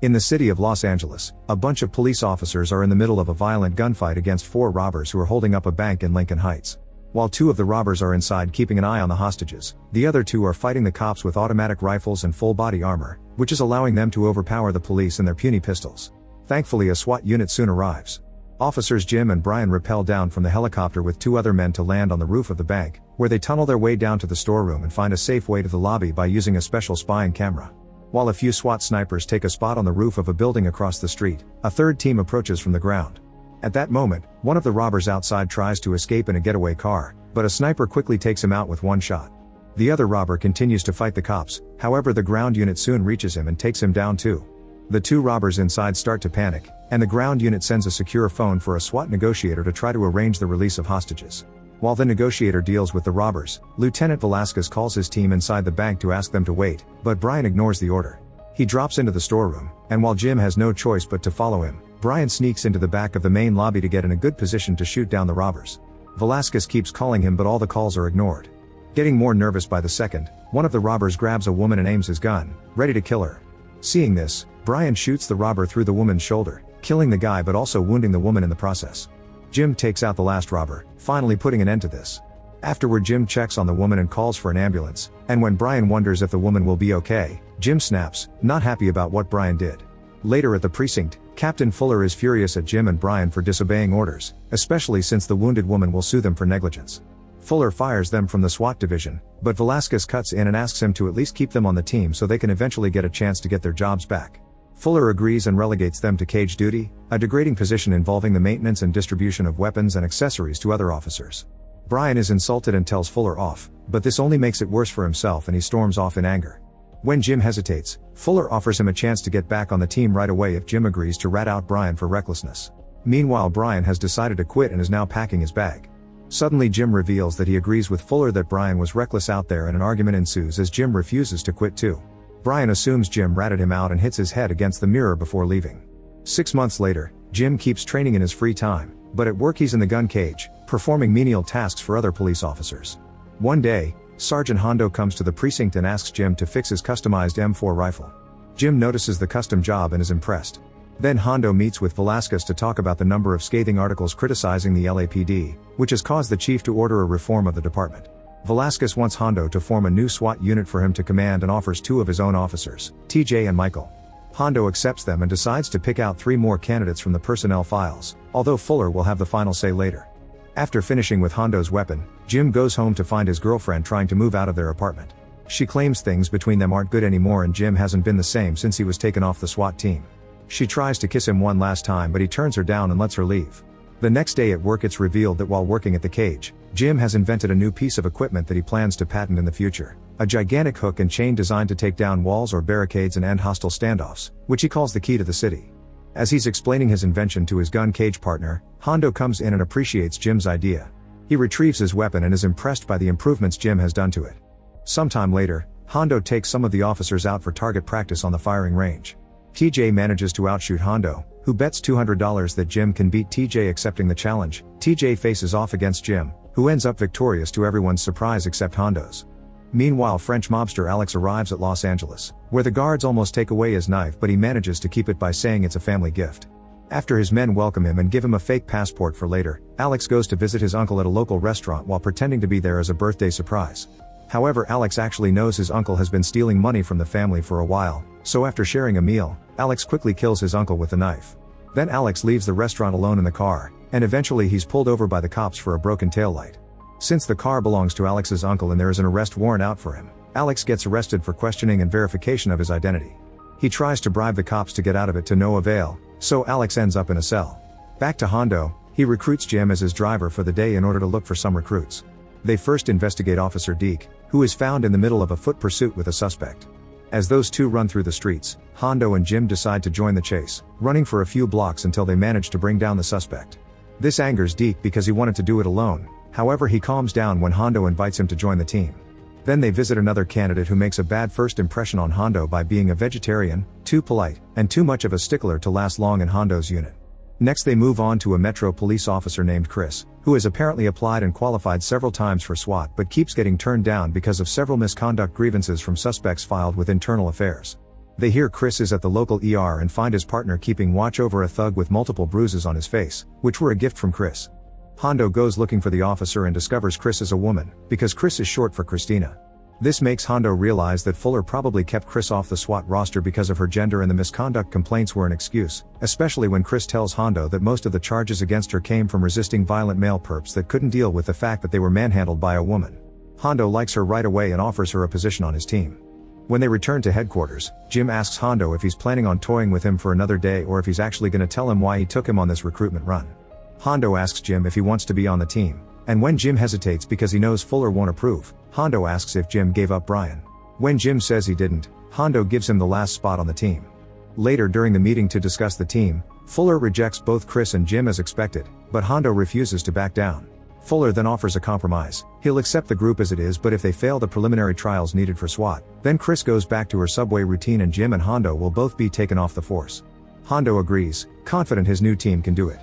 In the city of Los Angeles, a bunch of police officers are in the middle of a violent gunfight against four robbers who are holding up a bank in Lincoln Heights. While two of the robbers are inside keeping an eye on the hostages, the other two are fighting the cops with automatic rifles and full body armor, which is allowing them to overpower the police and their puny pistols. Thankfully, a SWAT unit soon arrives. Officers Jim and Brian rappel down from the helicopter with two other men to land on the roof of the bank, where they tunnel their way down to the storeroom and find a safe way to the lobby by using a special spying camera. While a few SWAT snipers take a spot on the roof of a building across the street, a third team approaches from the ground. At that moment, one of the robbers outside tries to escape in a getaway car, but a sniper quickly takes him out with one shot. The other robber continues to fight the cops, however, the ground unit soon reaches him and takes him down too. The two robbers inside start to panic, and the ground unit sends a secure phone for a SWAT negotiator to try to arrange the release of hostages. While the negotiator deals with the robbers, Lieutenant Velasquez calls his team inside the bank to ask them to wait, but Brian ignores the order. He drops into the storeroom, and while Jim has no choice but to follow him, Brian sneaks into the back of the main lobby to get in a good position to shoot down the robbers. Velasquez keeps calling him but all the calls are ignored. Getting more nervous by the second, one of the robbers grabs a woman and aims his gun, ready to kill her. Seeing this, Brian shoots the robber through the woman's shoulder, killing the guy but also wounding the woman in the process. Jim takes out the last robber, finally putting an end to this. Afterward, Jim checks on the woman and calls for an ambulance, and when Brian wonders if the woman will be okay, Jim snaps, not happy about what Brian did. Later at the precinct, Captain Fuller is furious at Jim and Brian for disobeying orders, especially since the wounded woman will sue them for negligence. Fuller fires them from the SWAT division, but Velasquez cuts in and asks him to at least keep them on the team so they can eventually get a chance to get their jobs back. Fuller agrees and relegates them to cage duty, a degrading position involving the maintenance and distribution of weapons and accessories to other officers. Brian is insulted and tells Fuller off, but this only makes it worse for himself and he storms off in anger. When Jim hesitates, Fuller offers him a chance to get back on the team right away if Jim agrees to rat out Brian for recklessness. Meanwhile, Brian has decided to quit and is now packing his bag. Suddenly, Jim reveals that he agrees with Fuller that Brian was reckless out there and an argument ensues as Jim refuses to quit too. Brian assumes Jim ratted him out and hits his head against the mirror before leaving. Six months later, Jim keeps training in his free time, but at work he's in the gun cage, performing menial tasks for other police officers. One day, Sergeant Hondo comes to the precinct and asks Jim to fix his customized M4 rifle. Jim notices the custom job and is impressed. Then Hondo meets with Velasquez to talk about the number of scathing articles criticizing the LAPD, which has caused the chief to order a reform of the department. Velasquez wants Hondo to form a new SWAT unit for him to command and offers two of his own officers, TJ and Michael. Hondo accepts them and decides to pick out three more candidates from the personnel files, although Fuller will have the final say later. After finishing with Hondo's weapon, Jim goes home to find his girlfriend trying to move out of their apartment. She claims things between them aren't good anymore and Jim hasn't been the same since he was taken off the SWAT team. She tries to kiss him one last time but he turns her down and lets her leave. The next day at work it's revealed that while working at the cage, Jim has invented a new piece of equipment that he plans to patent in the future. A gigantic hook and chain designed to take down walls or barricades and end hostile standoffs, which he calls the key to the city. As he's explaining his invention to his gun cage partner, Hondo comes in and appreciates Jim's idea. He retrieves his weapon and is impressed by the improvements Jim has done to it. Sometime later, Hondo takes some of the officers out for target practice on the firing range. TJ manages to outshoot Hondo, who bets $200 that Jim can beat TJ accepting the challenge. TJ faces off against Jim, who ends up victorious to everyone's surprise except Hondo's. Meanwhile, French mobster Alex arrives at Los Angeles, where the guards almost take away his knife but he manages to keep it by saying it's a family gift. After his men welcome him and give him a fake passport for later, Alex goes to visit his uncle at a local restaurant while pretending to be there as a birthday surprise. However, Alex actually knows his uncle has been stealing money from the family for a while, so after sharing a meal, Alex quickly kills his uncle with a knife. Then Alex leaves the restaurant alone in the car, and eventually he's pulled over by the cops for a broken taillight. Since the car belongs to Alex's uncle and there is an arrest warrant out for him, Alex gets arrested for questioning and verification of his identity. He tries to bribe the cops to get out of it to no avail, so Alex ends up in a cell. Back to Hondo, he recruits Jim as his driver for the day in order to look for some recruits. They first investigate Officer Deke, who is found in the middle of a foot pursuit with a suspect. As those two run through the streets, Hondo and Jim decide to join the chase, running for a few blocks until they manage to bring down the suspect. This angers Deke because he wanted to do it alone, however he calms down when Hondo invites him to join the team. Then they visit another candidate who makes a bad first impression on Hondo by being a vegetarian, too polite, and too much of a stickler to last long in Hondo's unit. Next they move on to a Metro police officer named Chris, who has apparently applied and qualified several times for SWAT but keeps getting turned down because of several misconduct grievances from suspects filed with internal affairs. They hear Chris is at the local ER and find his partner keeping watch over a thug with multiple bruises on his face, which were a gift from Chris. Hondo goes looking for the officer and discovers Chris is a woman, because Chris is short for Christina. This makes Hondo realize that Fuller probably kept Chris off the SWAT roster because of her gender and the misconduct complaints were an excuse, especially when Chris tells Hondo that most of the charges against her came from resisting violent male perps that couldn't deal with the fact that they were manhandled by a woman. Hondo likes her right away and offers her a position on his team. When they return to headquarters, Jim asks Hondo if he's planning on toying with him for another day or if he's actually going to tell him why he took him on this recruitment run. Hondo asks Jim if he wants to be on the team, and when Jim hesitates because he knows Fuller won't approve, Hondo asks if Jim gave up Brian. When Jim says he didn't, Hondo gives him the last spot on the team. Later during the meeting to discuss the team, Fuller rejects both Chris and Jim as expected, but Hondo refuses to back down. Fuller then offers a compromise. He'll accept the group as it is but if they fail the preliminary trials needed for SWAT, then Chris goes back to her subway routine and Jim and Hondo will both be taken off the force. Hondo agrees, confident his new team can do it.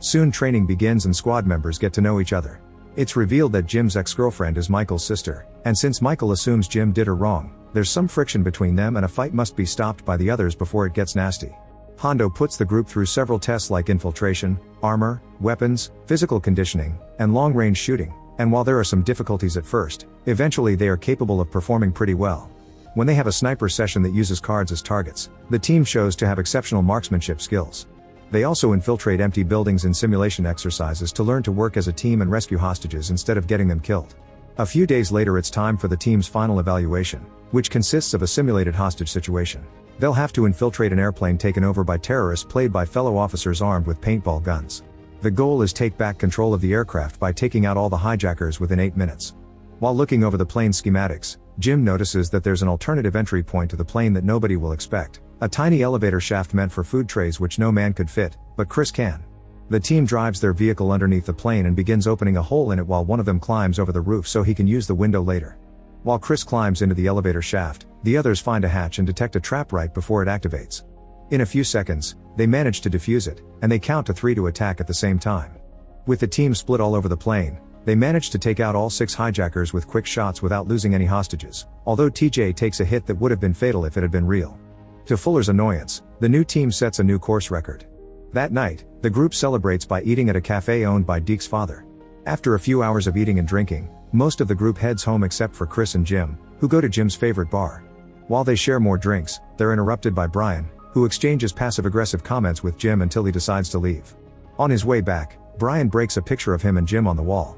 Soon training begins and squad members get to know each other. It's revealed that Jim's ex-girlfriend is Michael's sister, and since Michael assumes Jim did her wrong, there's some friction between them and a fight must be stopped by the others before it gets nasty. Hondo puts the group through several tests like infiltration, armor, weapons, physical conditioning, and long-range shooting, and while there are some difficulties at first, eventually they are capable of performing pretty well. When they have a sniper session that uses cards as targets, the team shows to have exceptional marksmanship skills. They also infiltrate empty buildings in simulation exercises to learn to work as a team and rescue hostages instead of getting them killed. A few days later it's time for the team's final evaluation, which consists of a simulated hostage situation. They'll have to infiltrate an airplane taken over by terrorists played by fellow officers armed with paintball guns. The goal is take back control of the aircraft by taking out all the hijackers within 8 minutes. While looking over the plane schematics, Jim notices that there's an alternative entry point to the plane that nobody will expect. A tiny elevator shaft meant for food trays which no man could fit, but Chris can. The team drives their vehicle underneath the plane and begins opening a hole in it while one of them climbs over the roof so he can use the window later. While Chris climbs into the elevator shaft, the others find a hatch and detect a trap right before it activates. In a few seconds, they manage to defuse it, and they count to three to attack at the same time. With the team split all over the plane, they manage to take out all six hijackers with quick shots without losing any hostages, although TJ takes a hit that would have been fatal if it had been real. To Fuller's annoyance, the new team sets a new course record. That night, the group celebrates by eating at a cafe owned by Deke's father. After a few hours of eating and drinking, most of the group heads home except for Chris and Jim, who go to Jim's favorite bar. While they share more drinks, they're interrupted by Brian, who exchanges passive aggressive comments with Jim until he decides to leave. On his way back, Brian breaks a picture of him and Jim on the wall.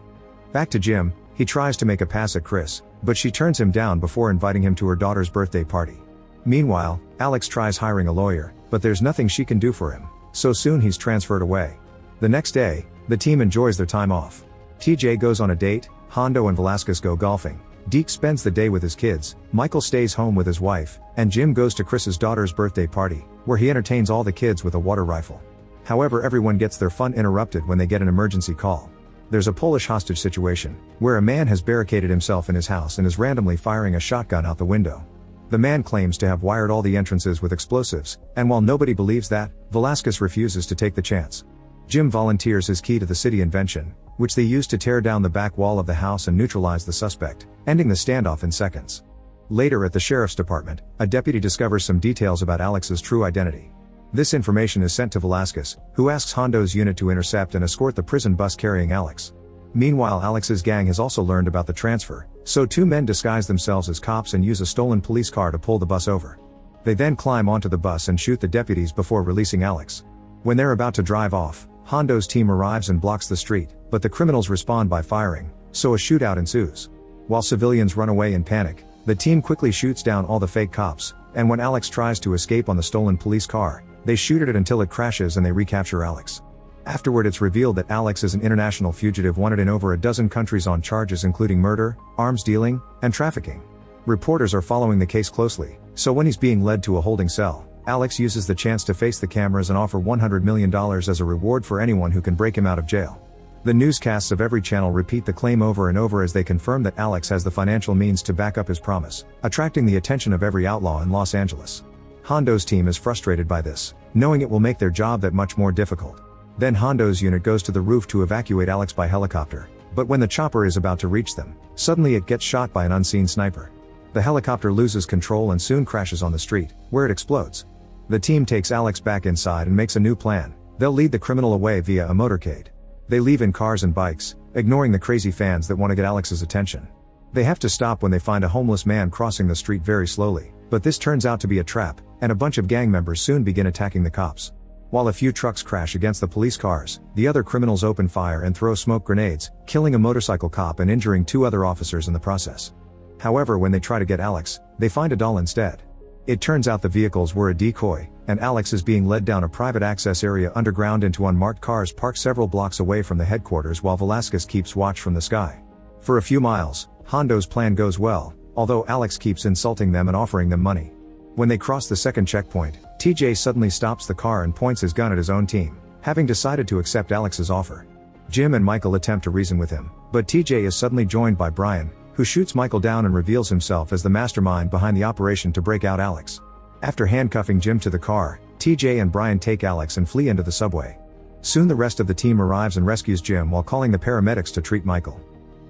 Back to Jim, he tries to make a pass at Chris, but she turns him down before inviting him to her daughter's birthday party. Meanwhile, Alex tries hiring a lawyer, but there's nothing she can do for him, so soon he's transferred away. The next day, the team enjoys their time off. TJ goes on a date, Hondo and Velasquez go golfing, Deke spends the day with his kids, Michael stays home with his wife, and Jim goes to Chris's daughter's birthday party, where he entertains all the kids with a water rifle. However, everyone gets their fun interrupted when they get an emergency call. There's a Polish hostage situation, where a man has barricaded himself in his house and is randomly firing a shotgun out the window. The man claims to have wired all the entrances with explosives, and while nobody believes that, Velasquez refuses to take the chance. Jim volunteers his key to the city invention, which they use to tear down the back wall of the house and neutralize the suspect, ending the standoff in seconds. Later at the sheriff's department, a deputy discovers some details about Alex's true identity. This information is sent to Velasquez, who asks Hondo's unit to intercept and escort the prison bus carrying Alex. Meanwhile Alex's gang has also learned about the transfer, so two men disguise themselves as cops and use a stolen police car to pull the bus over. They then climb onto the bus and shoot the deputies before releasing Alex. When they're about to drive off, Hondo's team arrives and blocks the street, but the criminals respond by firing, so a shootout ensues. While civilians run away in panic, the team quickly shoots down all the fake cops, and when Alex tries to escape on the stolen police car, they shoot at it until it crashes and they recapture Alex. Afterward it's revealed that Alex is an international fugitive wanted in over a dozen countries on charges including murder, arms dealing, and trafficking. Reporters are following the case closely, so when he's being led to a holding cell, Alex uses the chance to face the cameras and offer $100 million as a reward for anyone who can break him out of jail. The newscasts of every channel repeat the claim over and over as they confirm that Alex has the financial means to back up his promise, attracting the attention of every outlaw in Los Angeles. Hondo's team is frustrated by this, knowing it will make their job that much more difficult. Then Hondo's unit goes to the roof to evacuate Alex by helicopter, but when the chopper is about to reach them, suddenly it gets shot by an unseen sniper. The helicopter loses control and soon crashes on the street, where it explodes. The team takes Alex back inside and makes a new plan. They'll lead the criminal away via a motorcade. They leave in cars and bikes, ignoring the crazy fans that want to get Alex's attention. They have to stop when they find a homeless man crossing the street very slowly, but this turns out to be a trap, and a bunch of gang members soon begin attacking the cops. While a few trucks crash against the police cars, the other criminals open fire and throw smoke grenades, killing a motorcycle cop and injuring two other officers in the process. However, when they try to get Alex, they find a doll instead. It turns out the vehicles were a decoy, and Alex is being led down a private access area underground into unmarked cars parked several blocks away from the headquarters while Velasquez keeps watch from the sky. For a few miles, Hondo's plan goes well, although Alex keeps insulting them and offering them money. When they cross the second checkpoint, TJ suddenly stops the car and points his gun at his own team, having decided to accept Alex's offer. Jim and Michael attempt to reason with him, but TJ is suddenly joined by Brian, who shoots Michael down and reveals himself as the mastermind behind the operation to break out Alex. After handcuffing Jim to the car, TJ and Brian take Alex and flee into the subway. Soon the rest of the team arrives and rescues Jim while calling the paramedics to treat Michael.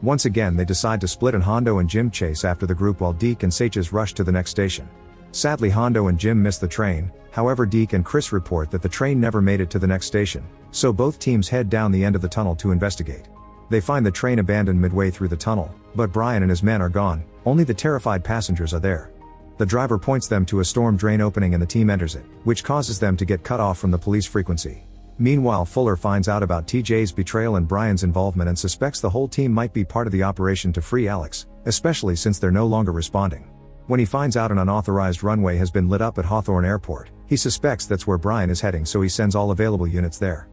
Once again they decide to split and Hondo and Jim chase after the group while Deke and Sanchez rush to the next station. Sadly Hondo and Jim miss the train, however Deke and Chris report that the train never made it to the next station, so both teams head down the end of the tunnel to investigate. They find the train abandoned midway through the tunnel, but Brian and his men are gone, only the terrified passengers are there. The driver points them to a storm drain opening and the team enters it, which causes them to get cut off from the police frequency. Meanwhile Fuller finds out about TJ's betrayal and Brian's involvement and suspects the whole team might be part of the operation to free Alex, especially since they're no longer responding. When he finds out an unauthorized runway has been lit up at Hawthorne Airport, he suspects that's where Brian is heading so he sends all available units there.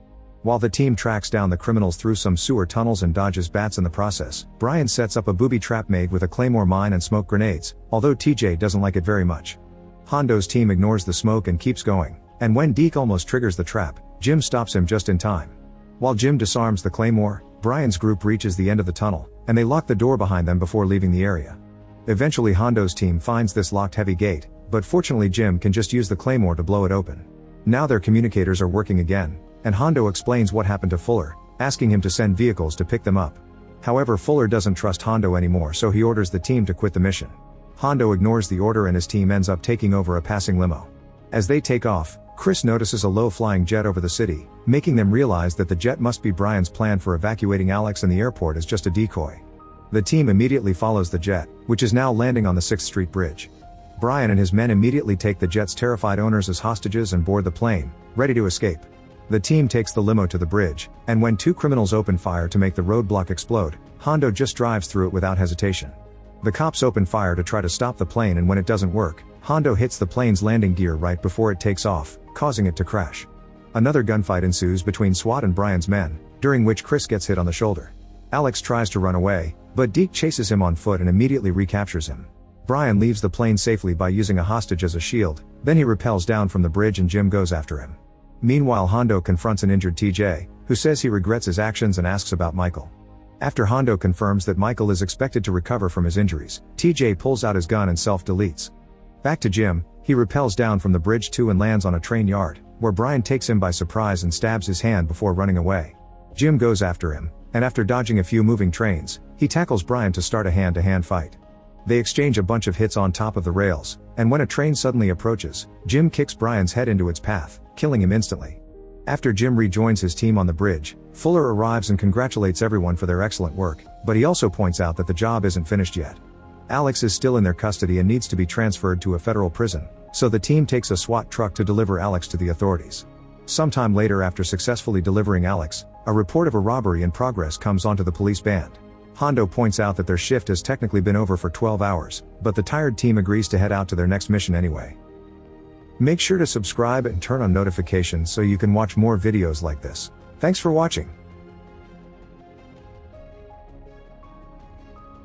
While the team tracks down the criminals through some sewer tunnels and dodges bats in the process, Brian sets up a booby trap made with a claymore mine and smoke grenades, although TJ doesn't like it very much. Hondo's team ignores the smoke and keeps going, and when Deke almost triggers the trap, Jim stops him just in time. While Jim disarms the claymore, Brian's group reaches the end of the tunnel, and they lock the door behind them before leaving the area. Eventually Hondo's team finds this locked heavy gate, but fortunately Jim can just use the claymore to blow it open. Now their communicators are working again, and Hondo explains what happened to Fuller, asking him to send vehicles to pick them up. However Fuller doesn't trust Hondo anymore so he orders the team to quit the mission. Hondo ignores the order and his team ends up taking over a passing limo. As they take off, Chris notices a low-flying jet over the city, making them realize that the jet must be Brian's plan for evacuating Alex and the airport as just a decoy. The team immediately follows the jet, which is now landing on the 6th Street Bridge. Brian and his men immediately take the jet's terrified owners as hostages and board the plane, ready to escape. The team takes the limo to the bridge, and when two criminals open fire to make the roadblock explode, Hondo just drives through it without hesitation. The cops open fire to try to stop the plane and when it doesn't work, Hondo hits the plane's landing gear right before it takes off, causing it to crash. Another gunfight ensues between SWAT and Brian's men, during which Chris gets hit on the shoulder. Alex tries to run away, but Deke chases him on foot and immediately recaptures him. Brian leaves the plane safely by using a hostage as a shield, then he repels down from the bridge and Jim goes after him. Meanwhile Hondo confronts an injured TJ, who says he regrets his actions and asks about Michael. After Hondo confirms that Michael is expected to recover from his injuries, TJ pulls out his gun and self-deletes. Back to Jim, he repels down from the bridge too and lands on a train yard, where Brian takes him by surprise and stabs his hand before running away. Jim goes after him, and after dodging a few moving trains, he tackles Brian to start a hand-to-hand fight. They exchange a bunch of hits on top of the rails, and when a train suddenly approaches, Jim kicks Brian's head into its path, killing him instantly. After Jim rejoins his team on the bridge, Fuller arrives and congratulates everyone for their excellent work, but he also points out that the job isn't finished yet. Alex is still in their custody and needs to be transferred to a federal prison, so the team takes a SWAT truck to deliver Alex to the authorities. Sometime later after successfully delivering Alex, a report of a robbery in progress comes onto the police band. Hondo points out that their shift has technically been over for 12 hours, but the tired team agrees to head out to their next mission anyway. Make sure to subscribe and turn on notifications so you can watch more videos like this. Thanks for watching.